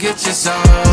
get your soul